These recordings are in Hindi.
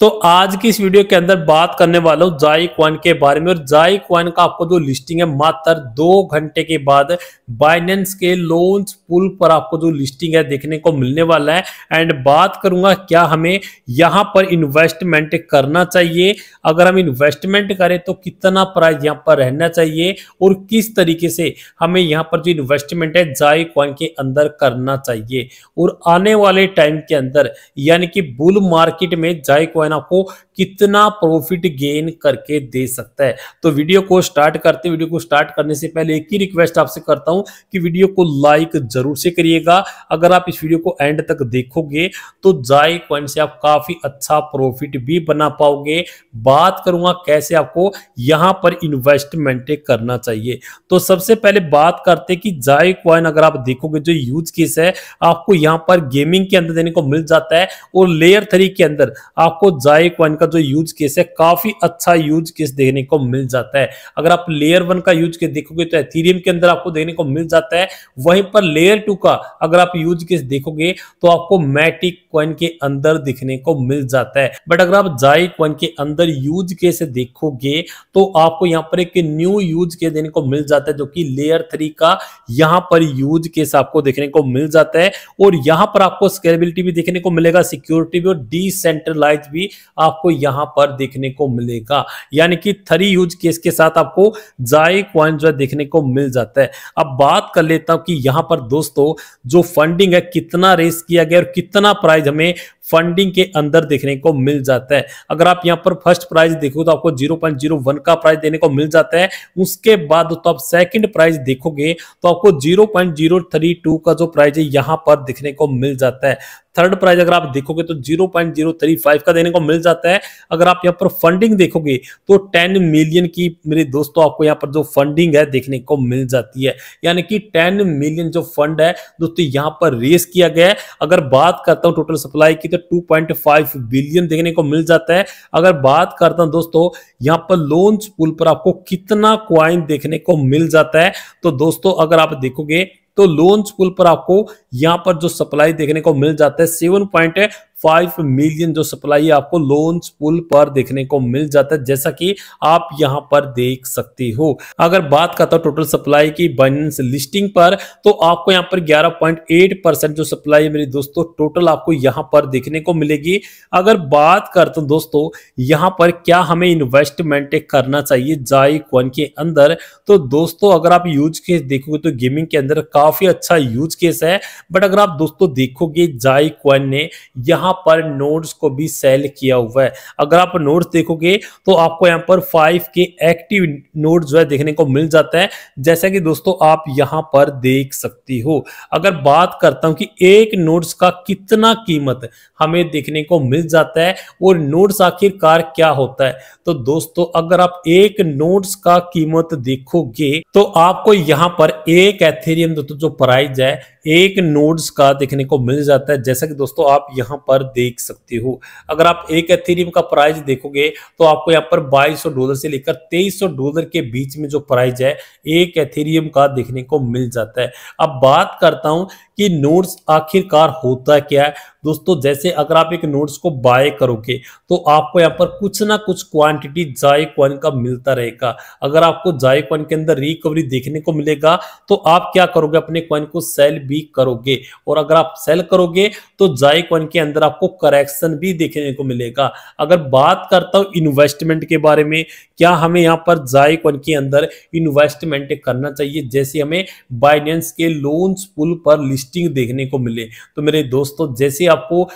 तो आज की इस वीडियो के अंदर बात करने वाला हूँ जाई क्वाइन के बारे में। और जाई क्वाइन का आपको जो लिस्टिंग है, मात्र दो घंटे के बाद बाइनेंस के लोन्स पुल पर आपको जो लिस्टिंग है देखने को मिलने वाला है। एंड बात करूँगा क्या हमें यहाँ पर इन्वेस्टमेंट करना चाहिए। अगर हम इन्वेस्टमेंट करें तो कितना प्राइस यहाँ पर रहना चाहिए और किस तरीके से हमें यहाँ पर जो इन्वेस्टमेंट है जाई क्वाइन के अंदर करना चाहिए। और आने वाले टाइम के अंदर, यानी कि बुल मार्केट में जाई क्वाइन कॉइन आपको कितना प्रॉफिट गेन करके दे सकता है। तो वीडियो को स्टार्ट करते वीडियो को स्टार्ट करने से पहले एक ही रिक्वेस्ट आपसे करता हूँ कि वीडियो को लाइक ज़रूर से करिएगा। अगर आप इस वीडियो को एंड तक देखोगे तो जाई कॉइन से आप काफ़ी अच्छा प्रॉफिट भी बना पाओगे। बात करूँगा कैसे आपको यहाँ पर इन्वेस्टमेंट करना चाहिए। तो सबसे पहले बात करते कि जाई कॉइन अगर आप देखोगे, जो यूज़ केस है, आपको यहाँ पर गेमिंग के अंदर देने को मिल जाता है और लेयर थ्री के अंदर आपको जाई क्वाइन का जो यूज़ केस है, काफ़ी अच्छा यूज़ केस देखने को मिल जाता है। अगर आप लेयर वन का यूज़ केस देखोगे तो एथीरियम के अंदर आपको देखने को मिल जाता है। वहीं पर लेयर टू का अगर आप यूज़ केस देखोगे तो आपको मैटिक क्वाइन के अंदर दिखने को मिल जाता है। बट अगर आप जाई क्वाइन के अंदर यूज़ केस देखोगे तो आपको यहाँ पर एक न्यू यूज़ केस देने को मिल जाता है, जो कि लेयर थ्री का यहाँ पर यूज़ केस आपको देखने को मिल जाता है। और यहाँ पर आपको स्केलेबिलिटी भी देखने को मिलेगा सिक्योरिटी भी और डिसेंट्रलाइज भी। आपको यहाँ पर देखने को मिलेगा। यानी कि थ्री यूज़ केस के साथ आपको जाए क्वाइन जो देखने को मिल जाता है। अब बात कर लेता हूँ कि यहाँ पर दोस्तों, जो फंडिंग है, कितना रेस किया गया और कितना प्राइज हमें फंडिंग के अंदर देखने को मिल जाता है। अगर आप यहाँ पर फ़र्स्ट प्राइज देखो तो आपको 0.01 का प्राइस देने को मिल जाता है। उसके बाद तो आप सेकंड प्राइस देखोगे तो आपको 0.032 का जो प्राइस है, यहाँ पर देखने को मिल जाता है। थर्ड प्राइज अगर आप देखोगे तो 0.035 का देने को मिल जाता है। अगर आप यहाँ पर फंडिंग देखोगे तो 10 मिलियन की मेरे दोस्तों आपको यहाँ पर जो फंडिंग है देखने को मिल जाती है। यानी कि 10 मिलियन जो फंड है दोस्तों, यहाँ पर रेस किया गया है। अगर बात करता हूँ टोटल सप्लाई की तो 2.5 बिलियन देखने को मिल जाता है। अगर बात करता हूँ दोस्तों, यहाँ पर लोन पुल पर आपको कितना क्वाइन देखने को मिल जाता है। तो दोस्तों, अगर आप देखोगे तो लोन पुल पर आपको यहाँ पर जो सप्लाई देखने को मिल जाता है सेवन पॉइंट फाइव मिलियन जो सप्लाई आपको लोन्स पुल पर देखने को मिल जाता है, जैसा कि आप यहाँ पर देख सकते हो। अगर बात करता हूँ टोटल सप्लाई की बाइनेंस लिस्टिंग पर तो आपको यहाँ पर 11.8 परसेंट जो सप्लाई मेरे दोस्तों टोटल आपको यहाँ पर देखने को मिलेगी। अगर बात करता हूँ दोस्तों, यहाँ पर क्या हमें इन्वेस्टमेंट करना चाहिए जाई क्वन के अंदर तो दोस्तों, अगर आप यूज़ केस देखोगे तो गेमिंग के अंदर काफ़ी अच्छा यूज़ केस है। बट अगर आप दोस्तों देखोगे जाई क्वन ने, यहाँ यहाँ पर नोड्स को भी सेल किया हुआ है। अगर आप नोड्स देखोगे तो आपको यहाँ पर फाइव के एक्टिव नोड जो है देखने को मिल जाता है। जैसा कि दोस्तों, आप यहाँ पर देख सकती हो। अगर बात करता हूँ कि एक नोड्स का कितना कीमत हमें देखने को मिल जाता है, और नोड्स आखिरकार क्या होता है? तो दोस्तों, अगर आप एक नोड्स का कीमत देखोगे तो आपको यहाँ पर एक एथेरियम दोस्तों, जो प्राइस है एक नोड्स का देखने को मिल जाता है। जैसा कि दोस्तों आप यहाँ पर देख सकते हो। अगर आप एक एथेरियम का प्राइस देखोगे तो आपको यहाँ पर 2200 डॉलर से लेकर 2300 डॉलर के बीच में जो प्राइस है, एक एथेरियम का देखने को मिल जाता है। अब बात करता हूँ कि नोट्स आखिरकार होता क्या है? दोस्तों, जैसे अगर आप एक नोट्स को बाय करोगे तो आपको यहाँ पर कुछ ना कुछ क्वांटिटी जाय क्वाइन का मिलता रहेगा। अगर आपको जाय क्वाइन के अंदर रिकवरी देखने को मिलेगा तो आप क्या करोगे? अपने क्वाइन को सेल भी करोगे। और अगर आप सेल करोगे तो जाय क्वाइन के अंदर आपको करेक्शन भी देखने को मिलेगा। अगर बात करता हूँ इन्वेस्टमेंट के बारे में, क्या हमें यहाँ पर जाय क्वाइन के अंदर इन्वेस्टमेंट करना चाहिए? जैसे हमें बाइनेंस के लोन्स पुल पर लिस्टिंग देखने को मिले। तो मेरे दोस्तों, जैसे आपको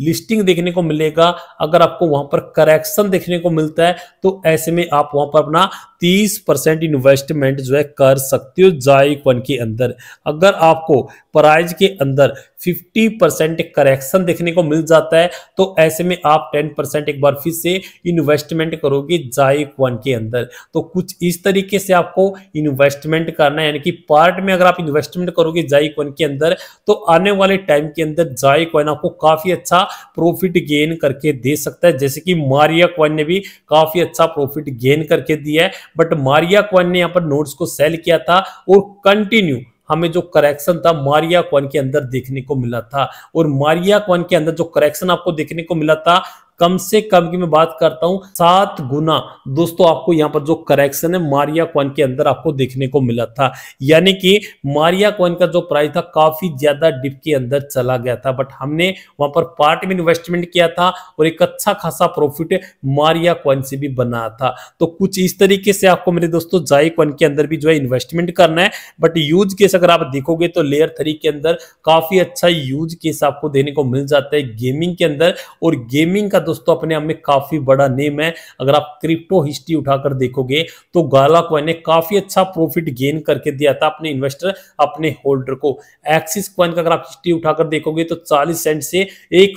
लिस्टिंग देखने को मिलेगा, अगर आपको वहाँ पर करेक्शन देखने को मिलता है तो ऐसे में आप वहाँ पर अपना 30 परसेंट इन्वेस्टमेंट जो है कर सकते हो जाइक वन के अंदर। अगर आपको प्राइज के अंदर 50 परसेंट करेक्शन देखने को मिल जाता है। तो ऐसे में आप 10 परसेंट एक बार फिर से इन्वेस्टमेंट करोगे जाई वन के अंदर। तो कुछ इस तरीके से आपको इन्वेस्टमेंट करना है। यानी कि पार्ट में अगर आप इन्वेस्टमेंट करोगे जाई वन के अंदर तो आने वाले टाइम के अंदर जाई कॉइन आपको काफ़ी अच्छा प्रॉफिट गेन करके दे सकता है। जैसे कि मारिया क्वाइन ने भी काफ़ी अच्छा प्रॉफिट गेन करके दिया है। बट मारिया क्वाइन ने यहाँ पर नोट्स को सेल किया था और कंटिन्यू हमें जो करेक्शन था मारिया क्वन के अंदर देखने को मिला था और मारिया क्वन के अंदर जो करेक्शन आपको देखने को मिला था कम से कम की मैं बात करता हूँ, सात गुना। दोस्तों, आपको यहाँ पर जो करेक्शन है, मारिया कॉइन के अंदर आपको देखने को मिला था। यानी कि मारिया कॉइन का जो प्राइस था, काफ़ी ज़्यादा डिप के अंदर चला गया था। बट हमने वहाँ पर पार्ट में इन्वेस्टमेंट किया था और एक अच्छा खासा प्रॉफिट मारिया कॉइन से भी बना था। तो कुछ इस तरीके से आपको मेरे दोस्तों, जाई कॉइन के अंदर भी जो है इन्वेस्टमेंट करना है। बट यूज़ केस अगर आप देखोगे तो लेयर थ्री के अंदर काफ़ी अच्छा यूज़ केस आपको देने को मिल जाता है गेमिंग के अंदर। और गेमिंग का दोस्तों, अपने आप में काफ़ी बड़ा नेम है। अगर आप क्रिप्टो हिस्ट्री उठाकर देखोगे तो गाला कॉइन ने काफ़ी अच्छा प्रॉफिट गेन करके दिया था अपने इन्वेस्टर अपने होल्डर को। एक्सिस कॉइन का अगर आप हिस्ट्री उठाकर देखोगे तो 40 सेंट से एक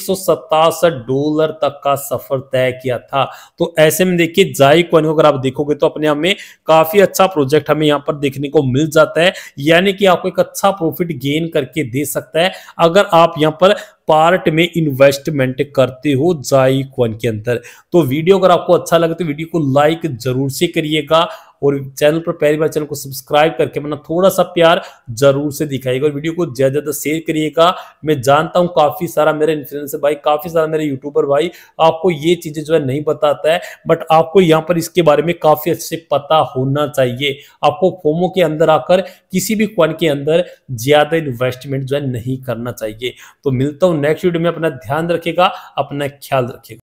डॉलर तक का सफ़र तय किया था। तो ऐसे में देखिए जाई कॉइन को अगर आप देखोगे तो अपने आप में काफ़ी अच्छा प्रोजेक्ट हमें यहाँ पर देखने को मिल जाता है। यानी कि आपको एक अच्छा प्रॉफिट गेन करके दे सकता है। अगर आप यहाँ पर पार्ट में इन्वेस्टमेंट करते हो जाई कॉइन के अंदर। तो वीडियो अगर आपको अच्छा लगे तो वीडियो को लाइक ज़रूर से करिएगा। और चैनल पर पहली बार चैनल को सब्सक्राइब करके अपना थोड़ा सा प्यार ज़रूर से दिखाइएगा और वीडियो को ज़्यादा ज़्यादा शेयर करिएगा। मैं जानता हूँ काफ़ी सारा मेरे इन्फ्लुएंसर भाई, काफ़ी सारा मेरे यूट्यूबर भाई आपको ये चीज़ें जो है नहीं बताता है बट आपको यहाँ पर इसके बारे में काफ़ी अच्छे पता होना चाहिए। आपको फोमो के अंदर आकर, किसी भी क्वन के अंदर ज़्यादा इन्वेस्टमेंट जो है नहीं करना चाहिए। तो मिलता हूँ नेक्स्ट वीडियो में, अपना ध्यान रखेगा अपना ख्याल रखेगा